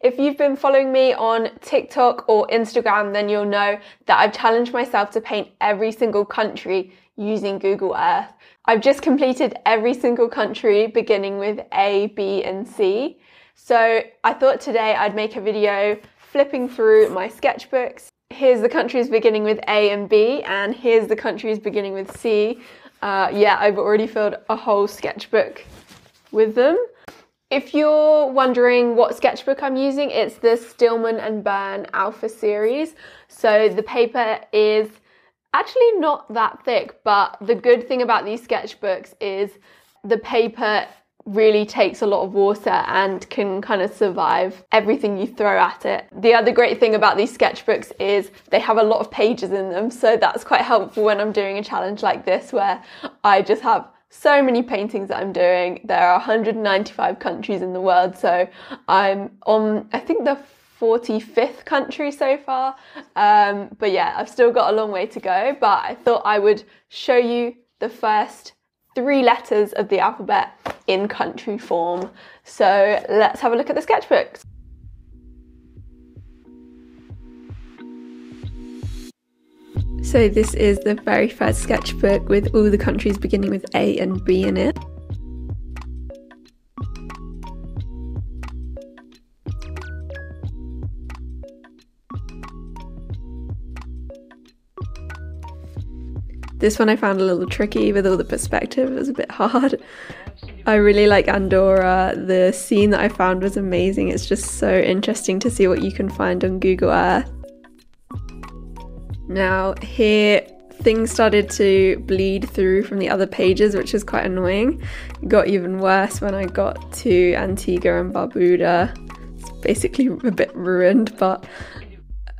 If you've been following me on TikTok or Instagram, then you'll know that I've challenged myself to paint every single country using Google Earth. I've just completed every single country beginning with A, B, and C. So I thought today I'd make a video flipping through my sketchbooks. Here's the countries beginning with A and B, and here's the countries beginning with C. Uh, yeah, I've already filled a whole sketchbook with them. If you're wondering what sketchbook I'm using, it's the Stillman and Birn Alpha series. So the paper is actually not that thick, but the good thing about these sketchbooks is the paper really takes a lot of water and can kind of survive everything you throw at it. The other great thing about these sketchbooks is they have a lot of pages in them, so that's quite helpful when I'm doing a challenge like this where I just have so many paintings that I'm doing. There are 195 countries in the world, so I'm on, I think, the 45th country so far. Um, but yeah, I've still got a long way to go, but I thought I would show you the first three letters of the alphabet in country form. So let's have a look at the sketchbooks. So this is the very first sketchbook with all the countries beginning with A and B in it. This one I found a little tricky with all the perspective, it was a bit hard. I really like Andorra. The scene that I found was amazing. It's just so interesting to see what you can find on Google Earth. Now, here things started to bleed through from the other pages, which is quite annoying. Got even worse when I got to Antigua and Barbuda. It's basically a bit ruined, but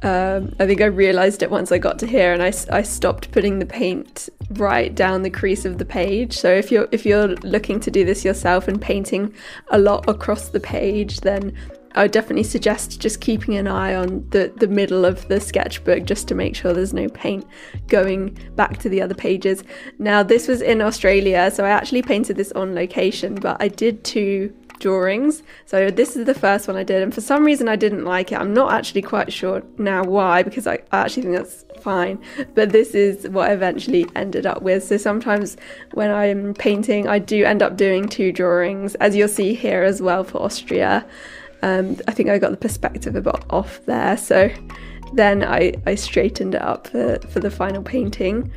um, I think I realized it once I got to here, and I, I stopped putting the paint right down the crease of the page. So if you're if you're looking to do this yourself and painting a lot across the page, then I would definitely suggest just keeping an eye on the, the middle of the sketchbook just to make sure there's no paint going back to the other pages. Now, this was in Australia, so I actually painted this on location, but I did two drawings. So this is the first one I did, and for some reason I didn't like it. I'm not actually quite sure now why, because I, I actually think that's fine. But this is what I eventually ended up with. So sometimes when I'm painting, I do end up doing two drawings, as you'll see here as well for Austria. Um, I think I got the perspective a bit off there, so then I, I straightened it up for, for the final painting.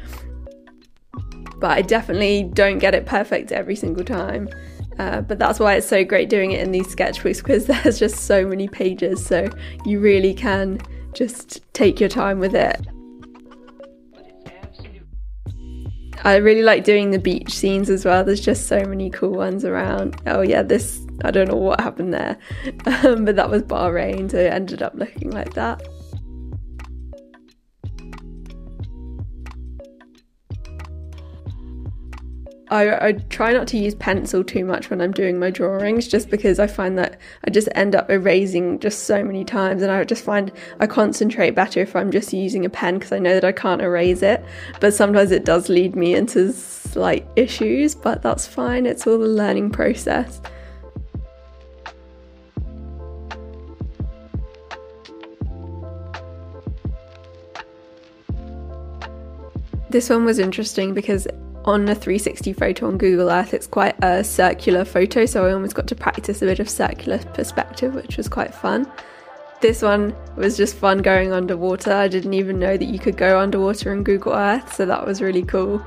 But I definitely don't get it perfect every single time. Uh, but that's why it's so great doing it in these sketchbooks because there's just so many pages, so you really can just take your time with it. I really like doing the beach scenes as well. There's just so many cool ones around. Oh yeah, this I don't know what happened there, um, but that was Bahrain, so it ended up looking like that. I, I try not to use pencil too much when I'm doing my drawings just because I find that I just end up erasing just so many times and I just find I concentrate better if I'm just using a pen because I know that I can't erase it. But sometimes it does lead me into slight issues, but that's fine, it's all the learning process. This one was interesting because on a 360 photo on Google Earth, it's quite a circular photo, so I almost got to practice a bit of circular perspective, which was quite fun. This one was just fun going underwater. I didn't even know that you could go underwater in Google Earth, so that was really cool.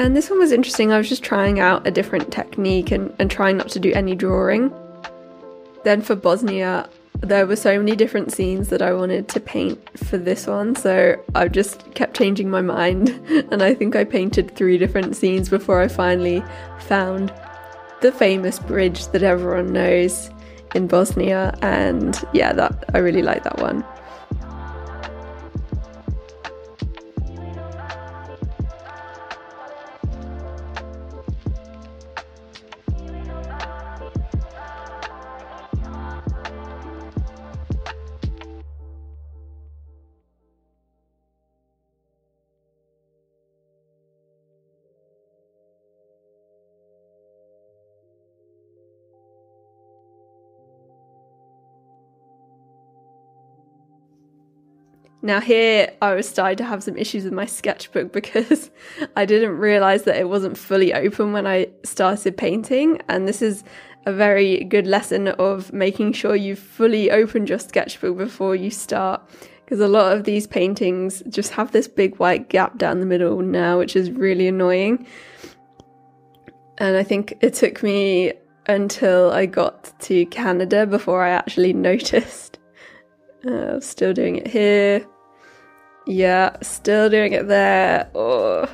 And this one was interesting. I was just trying out a different technique and, and trying not to do any drawing. Then for Bosnia, there were so many different scenes that I wanted to paint for this one, so I just kept changing my mind. And I think I painted three different scenes before I finally found the famous bridge that everyone knows in Bosnia. And yeah, that I really like that one. Now here I was starting to have some issues with my sketchbook because I didn't realize that it wasn't fully open when I started painting and this is a very good lesson of making sure you've fully opened your sketchbook before you start because a lot of these paintings just have this big white gap down the middle now which is really annoying. And I think it took me until I got to Canada before I actually noticed. Uh, still doing it here. Yeah, still doing it there. Oh,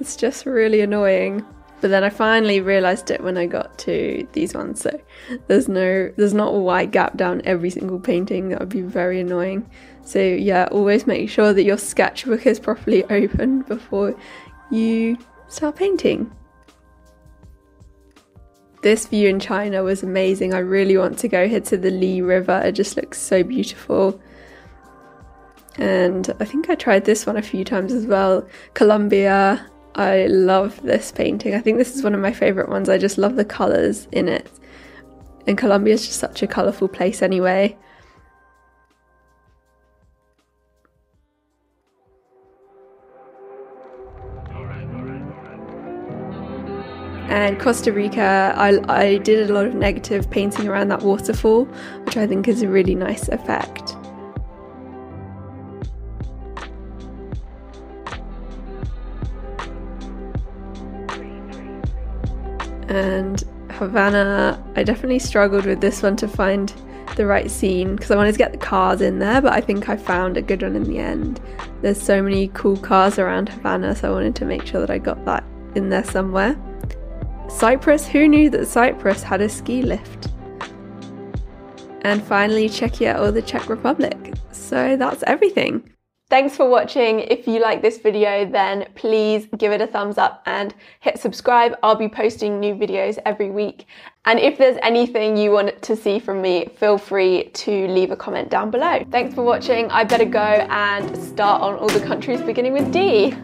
it's just really annoying. But then I finally realized it when I got to these ones. So there's no, there's not a wide gap down every single painting. That would be very annoying. So yeah, always make sure that your sketchbook is properly open before you start painting. This view in China was amazing. I really want to go here to the Li River. It just looks so beautiful. And I think I tried this one a few times as well. Colombia. I love this painting. I think this is one of my favourite ones. I just love the colours in it. And Colombia is just such a colourful place anyway. And Costa Rica, I, I did a lot of negative painting around that waterfall, which I think is a really nice effect. And Havana, I definitely struggled with this one to find the right scene because I wanted to get the cars in there, but I think I found a good one in the end. There's so many cool cars around Havana, so I wanted to make sure that I got that in there somewhere. Cyprus, who knew that Cyprus had a ski lift? And finally, Czechia or the Czech Republic. So that's everything. Thanks for watching. If you like this video, then please give it a thumbs up and hit subscribe. I'll be posting new videos every week. And if there's anything you want to see from me, feel free to leave a comment down below. Thanks for watching. I better go and start on all the countries beginning with D.